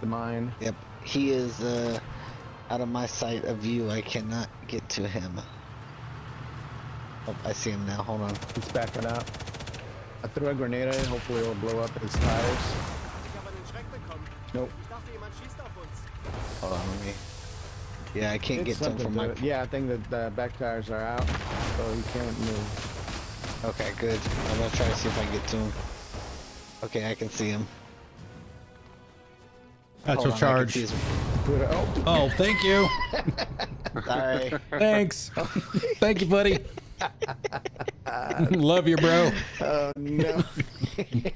the mine. Yep. He is uh, out of my sight of view. I cannot get to him. Oh, I see him now. Hold on. He's backing up. I threw a grenade at it. Hopefully it'll blow up his tires. Ich habe einen Schreck bekommen. Nope. Ich dachte, jemand schießt auf uns. Hold on. Let me. Yeah, I can't Did get to him from my. it. Yeah, I think that the back tires are out, so he can't move. Okay, good. I'm gonna try to see if I can get to him. Okay, I can see him. That's Hold your on, charge. see his- Put it- Oh, Oh, thank you. Sorry. Thanks. Thank you, buddy. Love you, bro. oh no.